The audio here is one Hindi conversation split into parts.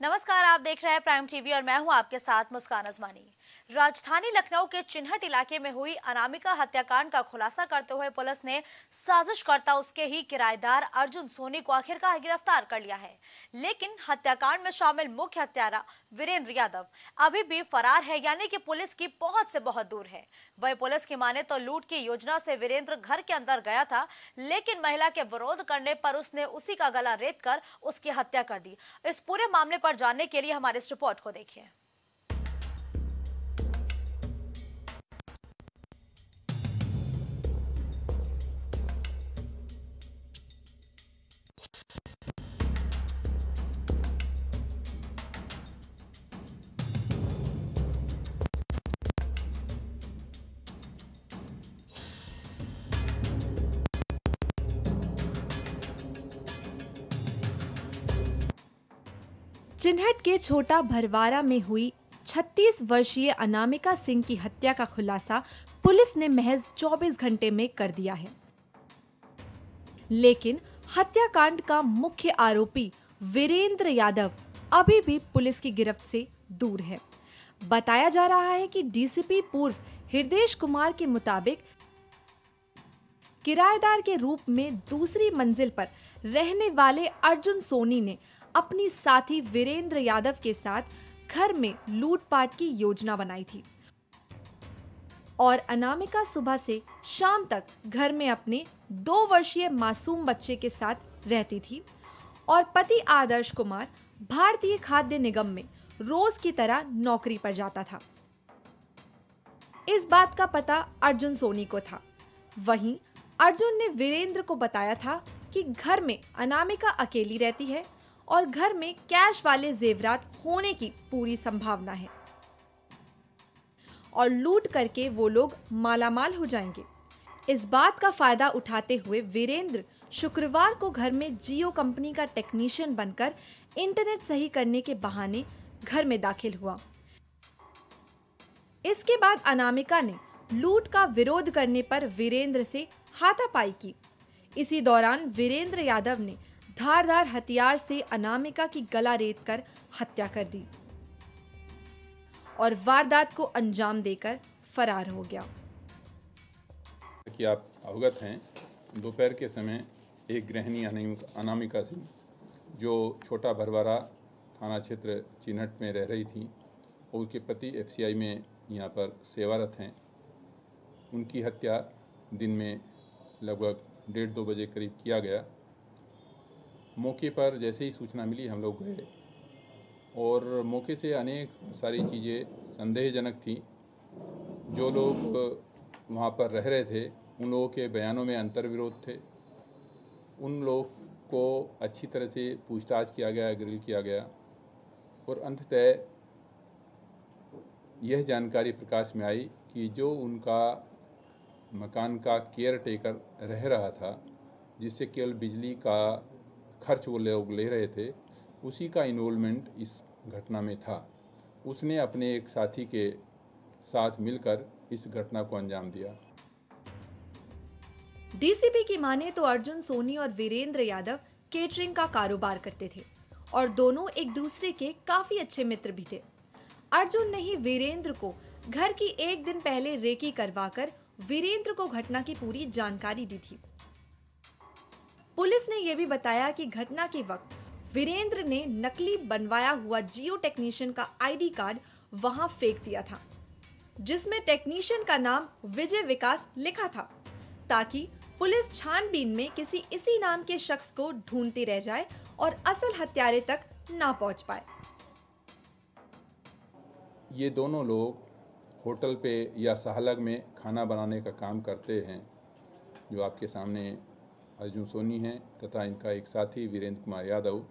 नमस्कार आप देख रहे हैं प्राइम टीवी और मैं हूँ आपके साथ मुस्कान अजमानी राजधानी लखनऊ के चिन्हट इलाके में हुई अनामिका हत्याकांड का खुलासा करते हुए पुलिस ने साजिश करता उसके ही किराएदार अर्जुन सोनी को आखिरकार गिरफ़्तार कर लिया है। लेकिन हत्याकांड में शामिल मुख्य हत्यारा वीरेंद्र यादव अभी भी फरार है, यानी कि पुलिस की पहुँच से बहुत दूर है। वही पुलिस की माने तो लूट की योजना से वीरेंद्र घर के अंदर गया था, लेकिन महिला के विरोध करने पर उसने उसी का गला रेत कर उसकी हत्या कर दी। इस पूरे मामले पर जानने के लिए हमारे इस रिपोर्ट को देखिए। चिन्हट के छोटा भरवारा में हुई 36 वर्षीय अनामिका सिंह की हत्या का खुलासा पुलिस ने महज 24 घंटे में कर दिया है। लेकिन हत्याकांड का मुख्य आरोपी वीरेंद्र यादव अभी भी पुलिस की गिरफ्त से दूर है। बताया जा रहा है कि डीसीपी पूर्व हृदय कुमार के मुताबिक किराएदार के रूप में दूसरी मंजिल पर रहने वाले अर्जुन सोनी ने अपनी साथी वीरेंद्र यादव के साथ घर में लूटपाट की योजना बनाई थी। और अनामिका सुबह से शाम तक घर में अपने दो वर्षीय मासूम बच्चे के साथ रहती थी और पति आदर्श कुमार भारतीय खाद्य निगम में रोज की तरह नौकरी पर जाता था। इस बात का पता अर्जुन सोनी को था। वहीं अर्जुन ने वीरेंद्र को बताया था कि घर में अनामिका अकेली रहती है और घर में कैश वाले जेवरात होने की पूरी संभावना है। और लूट करके वो लोग मालामाल हो जाएँगे। इस बात का फ़ायदा उठाते हुए वीरेंद्र शुक्रवार को घर में जियो कंपनी का टेक्नीशियन बनकर इंटरनेट सही करने के बहाने घर में दाखिल हुआ। इसके बाद अनामिका ने लूट का विरोध करने पर वीरेंद्र से हाथापाई की। इसी दौरान वीरेंद्र यादव ने धारदार हथियार से अनामिका की गला रेत कर हत्या कर दी और वारदात को अंजाम देकर फरार हो गया। कि आप अवगत हैं, दोपहर के समय एक गृहिणी अनामिका सिंह जो छोटा भरवारा थाना क्षेत्र चिन्हट में रह रही थी और उसके पति एफसीआई में यहाँ पर सेवारत हैं। उनकी हत्या दिन में लगभग डेढ़ दो बजे करीब किया गया। मौके पर जैसे ही सूचना मिली, हम लोग गए। और मौके से अनेक सारी चीज़ें संदेहजनक थी। जो लोग वहाँ पर रह रहे थे, उन लोगों के बयानों में अंतर विरोध थे। उन लोग को अच्छी तरह से पूछताछ किया गया, ग्रिल किया गया। और अंततः यह जानकारी प्रकाश में आई कि जो उनका मकान का केयर टेकर रह रहा था, जिससे केवल बिजली का खर्च वो लोग ले रहे थे, उसी का इन्वॉल्वमेंट इस घटना में था। उसने अपने एक साथी के साथ मिलकर इस घटना को अंजाम दिया। डीसीपी की माने तो अर्जुन, सोनी और वीरेंद्र यादव केटरिंग का कारोबार करते थे और दोनों एक दूसरे के काफ़ी अच्छे मित्र भी थे। अर्जुन ने ही वीरेंद्र को घर की एक दिन पहले रेकी करवाकर वीरेंद्र को घटना की पूरी जानकारी दी थी। पुलिस ने यह भी बताया कि घटना के वक्त वीरेंद्र ने नकली बनवाया हुआ जियो टेक्नीशियन का आईडी कार्ड वहाँ फेंक दिया था, जिसमें टेक्नीशियन का नाम विजय विकास लिखा था, ताकि पुलिस छानबीन में किसी इसी नाम के शख्स को ढूंढती रह जाए और असल हत्यारे तक ना पहुँच पाए। ये दोनों लोग होटल पे या सहलग में खाना बनाने का काम करते हैं, जो आपके सामने अर्जुन सोनी हैं तथा इनका एक साथी वीरेंद्र कुमार यादव,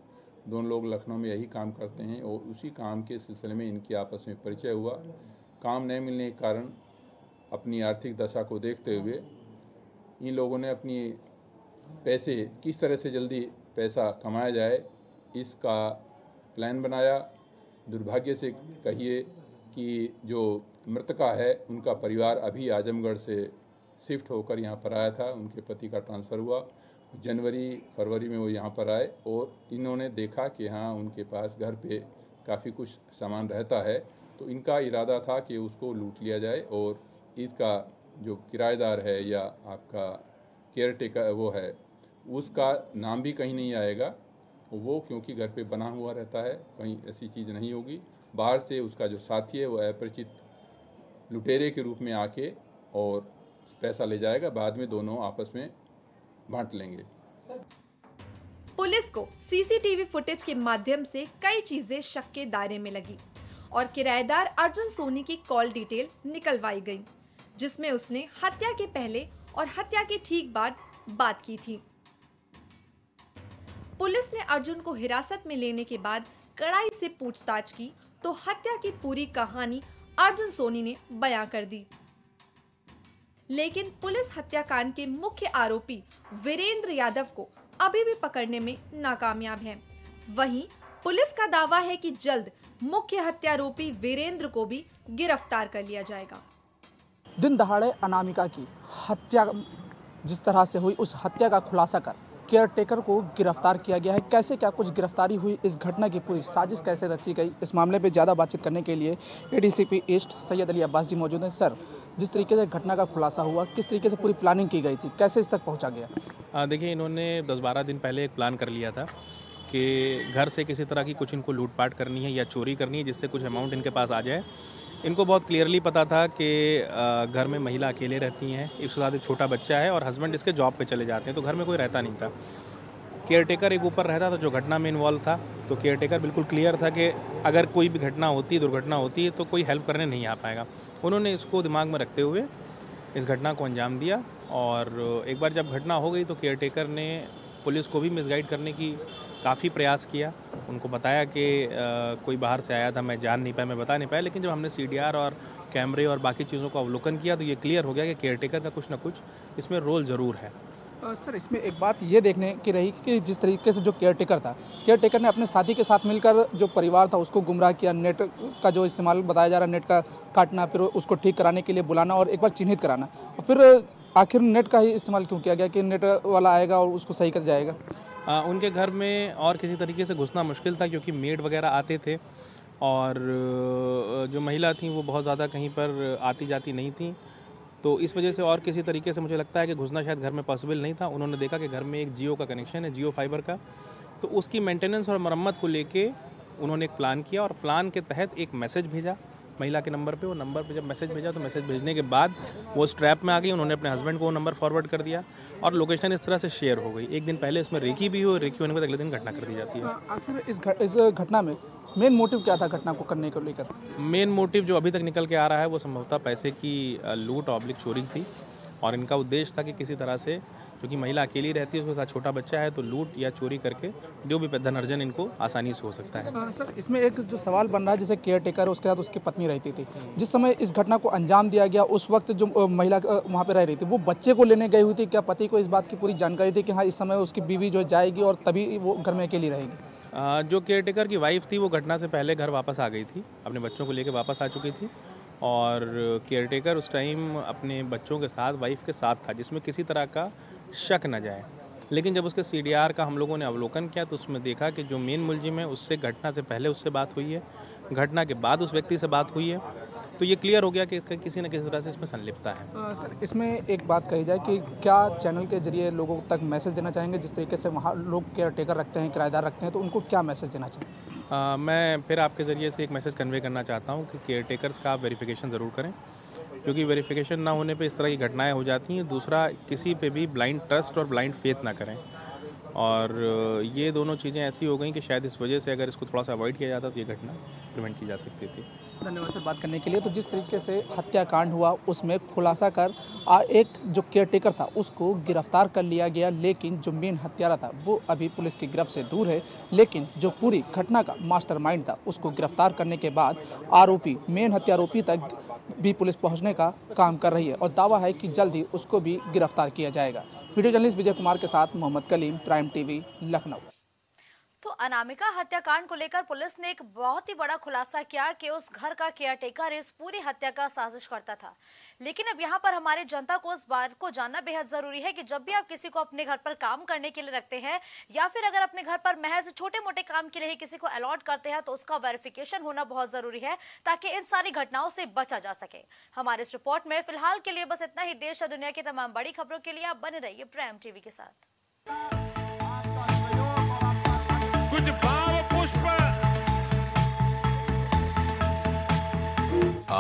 दोनों लोग लखनऊ में यही काम करते हैं और उसी काम के सिलसिले में इनकी आपस में परिचय हुआ। काम नहीं मिलने के कारण अपनी आर्थिक दशा को देखते हुए इन लोगों ने अपनी पैसे, किस तरह से जल्दी पैसा कमाया जाए, इसका प्लान बनाया। दुर्भाग्य से कहिए कि जो मृतका है, उनका परिवार अभी आजमगढ़ से शिफ्ट होकर यहाँ पर आया था। उनके पति का ट्रांसफ़र हुआ। जनवरी, फरवरी में वो यहाँ पर आए और इन्होंने देखा कि हाँ उनके पास घर पे काफ़ी कुछ सामान रहता है। तो इनका इरादा था कि उसको लूट लिया जाए और इसका जो किराएदार है या आपका केयर टेकर वो है, उसका नाम भी कहीं नहीं आएगा। वो क्योंकि घर पे बना हुआ रहता है, कहीं ऐसी चीज़ नहीं होगी। बाहर से उसका जो साथी है, वो अपरिचित लुटेरे के रूप में आके और पैसा ले जाएगा, बाद में दोनों आपस में बांट लेंगे। पुलिस को सीसीटीवी फुटेज के माध्यम से कई चीज़ें शक के दायरे में लगी और किराएदार अर्जुन सोनी की कॉल डिटेल निकलवाई गई, जिसमें उसने हत्या के पहले और हत्या के ठीक बाद बात की थी। पुलिस ने अर्जुन को हिरासत में लेने के बाद कड़ाई से पूछताछ की तो हत्या की पूरी कहानी अर्जुन सोनी ने बयां कर दी। लेकिन पुलिस हत्याकांड के मुख्य आरोपी वीरेंद्र यादव को अभी भी पकड़ने में नाकामयाब है। वहीं पुलिस का दावा है कि जल्द मुख्य हत्यारोपी वीरेंद्र को भी गिरफ़्तार कर लिया जाएगा। दिन दहाड़े अनामिका की हत्या जिस तरह से हुई, उस हत्या का खुलासा कर केयर टेकर को गिरफ़्तार किया गया है। कैसे क्या कुछ गिरफ्तारी हुई? इस घटना की पूरी साजिश कैसे रची गई? इस मामले पे ज़्यादा बातचीत करने के लिए एडीसीपी ईस्ट सैयद अली अब्बास जी मौजूद हैं। सर, जिस तरीके से घटना का खुलासा हुआ, किस तरीके से पूरी प्लानिंग की गई थी? कैसे इस तक पहुँचा गया? देखिए, इन्होंने दस बारह दिन पहले एक प्लान कर लिया था कि घर से किसी तरह की कुछ इनको लूटपाट करनी है या चोरी करनी है, जिससे कुछ अमाउंट इनके पास आ जाए। इनको बहुत क्लियरली पता था कि घर में महिला अकेले रहती हैं, इसके साथ एक छोटा बच्चा है और हस्बैंड इसके जॉब पे चले जाते हैं तो घर में कोई रहता नहीं था। केयर टेकर एक ऊपर रहता था जो घटना में इन्वॉल्व था तो केयर टेकर बिल्कुल क्लियर था कि अगर कोई भी घटना होती, दुर्घटना होती है तो कोई हेल्प करने नहीं आ पाएगा। उन्होंने इसको दिमाग में रखते हुए इस घटना को अंजाम दिया और एक बार जब घटना हो गई तो केयर टेकर ने पुलिस को भी मिसगाइड करने की काफ़ी प्रयास किया। उनको बताया कि कोई बाहर से आया था, मैं जान नहीं पाया, मैं बता नहीं पाया, लेकिन जब हमने सीडीआर और कैमरे और बाकी चीज़ों का अवलोकन किया तो ये क्लियर हो गया कि केयर टेकर का कुछ ना कुछ इसमें रोल ज़रूर है। सर, इसमें एक बात ये देखने की रही कि जिस तरीके से जो केयर टेकर था केयर टेकर ने अपने साथी के साथ मिलकर जो परिवार था, उसको गुमराह किया नेट का जो इस्तेमाल, बताया जा रहा नेट का काटना, फिर उसको ठीक कराने के लिए बुलाना और एक बार चिन्हित कराना। और फिर आखिर नेट का ही इस्तेमाल क्यों किया गया कि नेट वाला आएगा और उसको सही कर जाएगा? आ, उनके घर में और किसी तरीके से घुसना मुश्किल था क्योंकि मेड वगैरह आते थे और जो महिला थी वो बहुत ज़्यादा कहीं पर आती जाती नहीं थी। तो इस वजह से और किसी तरीके से मुझे लगता है कि घुसना शायद घर में पॉसिबल नहीं था। उन्होंने देखा कि घर में एक जियो का कनेक्शन है जियो फाइबर का। तो उसकी मेंटेनेंस और मरम्मत को लेके उन्होंने एक प्लान किया और प्लान के तहत एक मैसेज भेजा। महिला के नंबर पे वो नंबर पे जब मैसेज भेजा तो मैसेज भेजने के बाद वो स्ट्रैप में आ गई उन्होंने अपने हस्बैंड को वो नंबर फॉरवर्ड कर दिया और लोकेशन इस तरह से शेयर हो गई। एक दिन पहले इसमें रेकी भी हुई रेकी होने के बाद अगले दिन घटना कर दी जाती है। आखिर इस इस घटना में मेन मोटिव क्या था घटना को करने को लेकर? मेन मोटिव जो अभी तक निकल के आ रहा है वो संभवतः पैसे की लूट ऑब्लिक चोरी थी। और इनका उद्देश्य था कि किसी तरह से क्योंकि महिला अकेली रहती है उसके साथ छोटा बच्चा है तो लूट या चोरी करके जो भी धन अर्जन इनको आसानी से हो सकता है। सर इसमें एक जो सवाल बन रहा है जैसे केयर टेकर उसके साथ उसकी पत्नी रहती थी। जिस समय इस घटना को अंजाम दिया गया उस वक्त जो महिला वहाँ पर रह रही थी वो बच्चे को लेने गई हुई थी? क्या पति को इस बात की पूरी जानकारी थी कि हाँ इस समय उसकी बीवी जो जाएगी और तभी वो घर में अकेली रहेगी? जो केयरटेकर की वाइफ थी वो घटना से पहले घर वापस आ गई थी अपने बच्चों को लेकर वापस आ चुकी थी। और केयरटेकर उस टाइम अपने बच्चों के साथ वाइफ के साथ था, जिसमें किसी तरह का शक न जाए। लेकिन जब उसके सीडीआर का हम लोगों ने अवलोकन किया तो उसमें देखा कि जो मेन मुलजिम है उससे घटना से पहले उससे बात हुई है, घटना के बाद उस व्यक्ति से बात हुई है तो ये क्लियर हो गया कि इसका किसी न किसी तरह से इसमें संलिप्तता है। सर, इसमें एक बात कही जाए कि क्या चैनल के ज़रिए लोगों तक मैसेज देना चाहेंगे, जिस तरीके से वहाँ लोग केयर टेकर रखते हैं, किराएदार रखते हैं तो उनको क्या मैसेज देना चाहिए मैं फिर आपके ज़रिए से एक मैसेज कन्वे करना चाहता हूँ कि केयर टेकर्स का आप वेरीफिकेशन ज़रूर करें, क्योंकि वेरिफिकेशन ना होने पर इस तरह की घटनाएँ हो जाती हैं। दूसरा, किसी पर भी ब्लाइंड ट्रस्ट और ब्लाइंड फेथ ना करें। और ये दोनों चीज़ें ऐसी हो गई कि शायद इस वजह से अगर इसको थोड़ा सा अवॉइड किया जाता तो ये घटना प्रिवेंट की जा सकती थी। धन्यवाद सर बात करने के लिए। तो जिस तरीके से हत्याकांड हुआ उसमें खुलासा कर आ, एक जो केयरटेकर था उसको गिरफ़्तार कर लिया गया लेकिन जो मेन हत्यारा था वो अभी पुलिस की गिरफ्त से दूर है। लेकिन जो पूरी घटना का मास्टरमाइंड था उसको गिरफ़्तार करने के बाद आरोपी मेन हत्यारोपी तक भी पुलिस पहुँचने का काम कर रही है और दावा है कि जल्द ही उसको भी गिरफ़्तार किया जाएगा। वीडियो जर्नलिस्ट विजय कुमार के साथ मोहम्मद कलीम प्राइम टीवी लखनऊ। तो अनामिका हत्याकांड को लेकर पुलिस ने एक बहुत ही बड़ा खुलासा किया कि उस घर का केयरटेकर इस पूरी हत्या का साजिश करता था। लेकिन अब यहाँ पर हमारे जनता को इस बात को जानना बेहद ज़रूरी है कि जब भी आप किसी को अपने घर पर काम करने के लिए रखते हैं या फिर अगर अपने घर पर महज छोटे मोटे काम के लिए ही किसी को अलॉट करते हैं तो उसका वेरिफिकेशन होना बहुत ज़रूरी है ताकि इन सारी घटनाओं से बचा जा सके। हमारे इस रिपोर्ट में फ़िलहाल के लिए बस इतना ही। देश और दुनिया की तमाम बड़ी खबरों के लिए आप बने रहिए प्राइम टीवी के साथ।